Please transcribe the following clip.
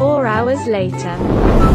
Four hours later.